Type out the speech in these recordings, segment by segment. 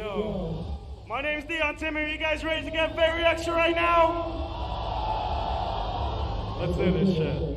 Yo. My name's Dion Timmer. Are you guys ready to get very extra right now? Let's do this shit.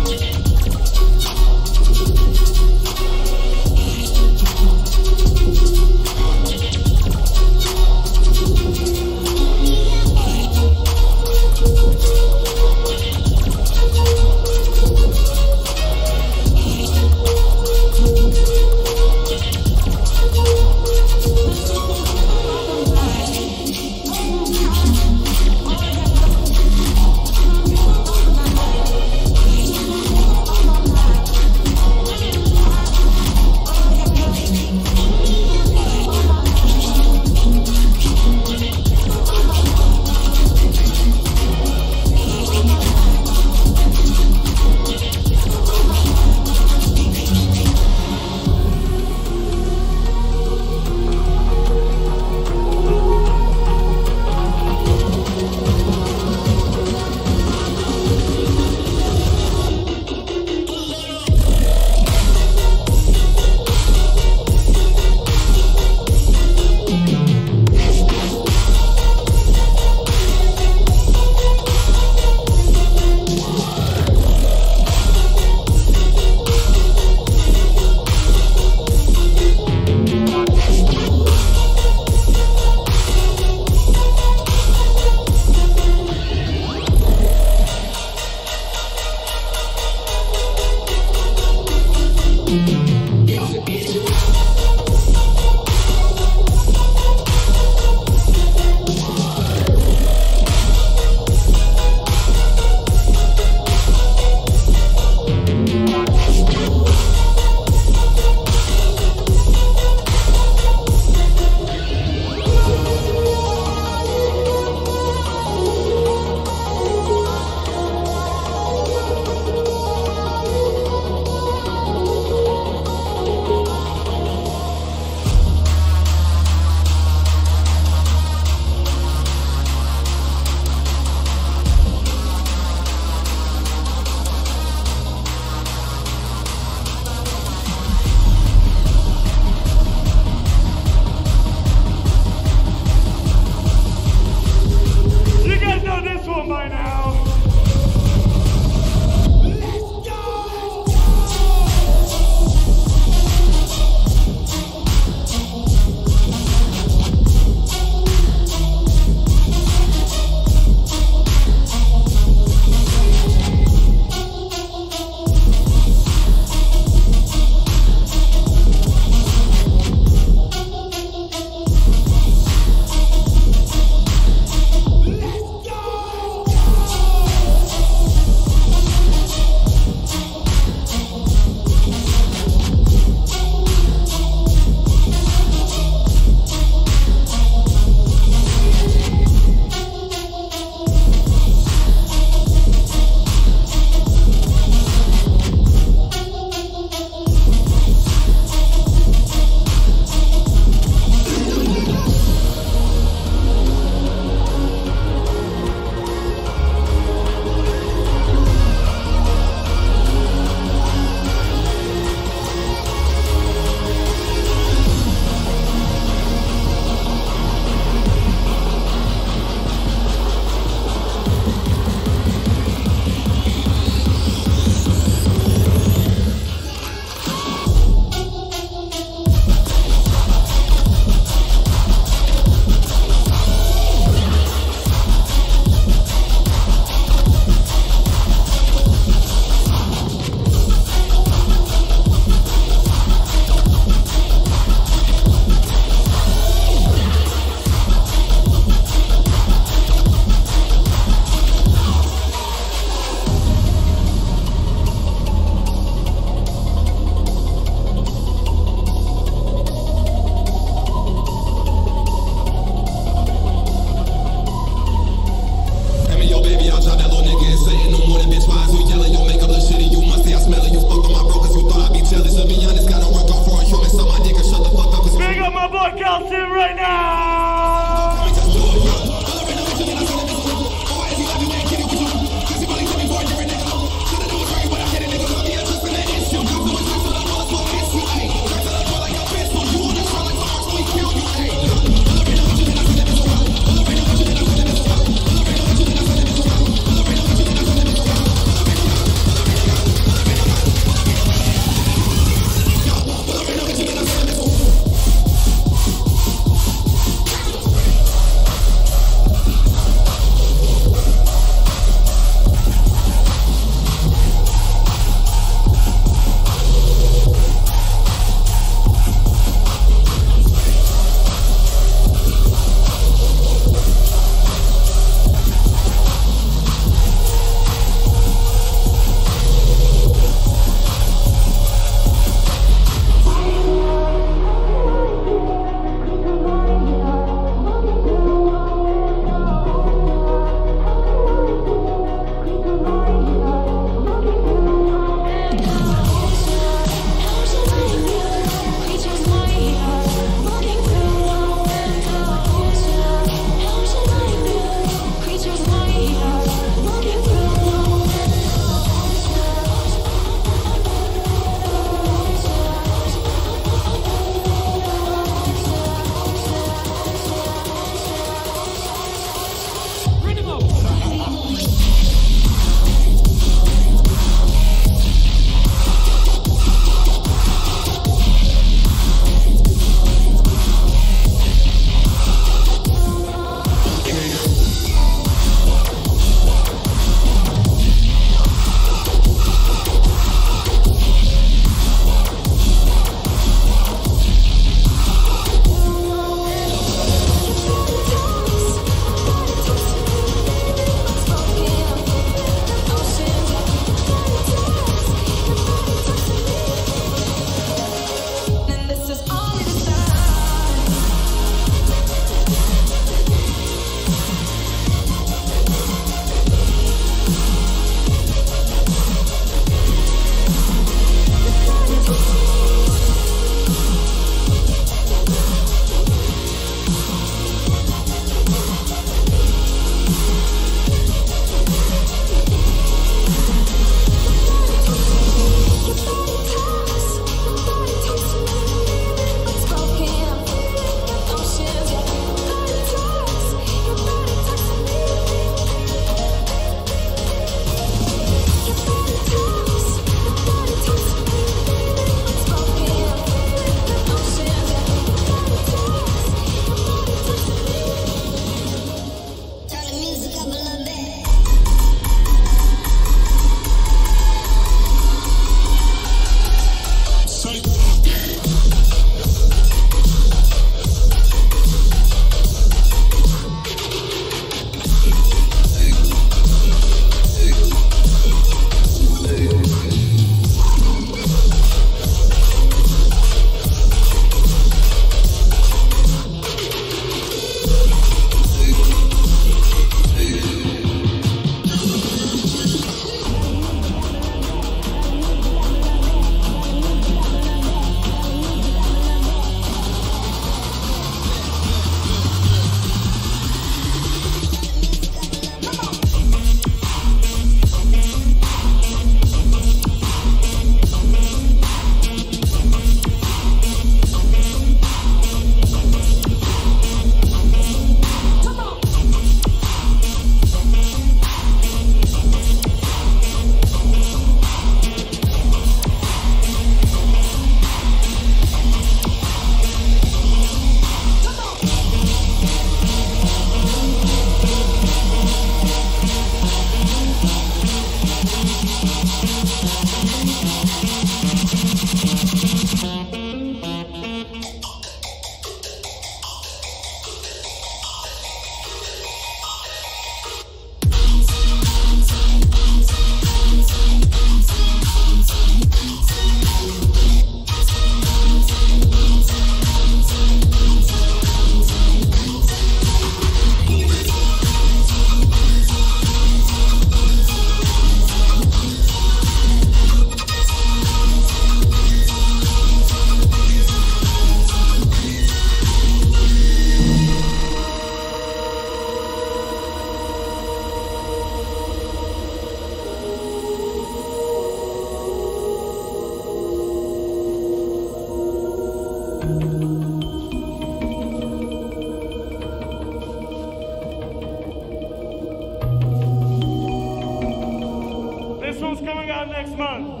Coming out next month.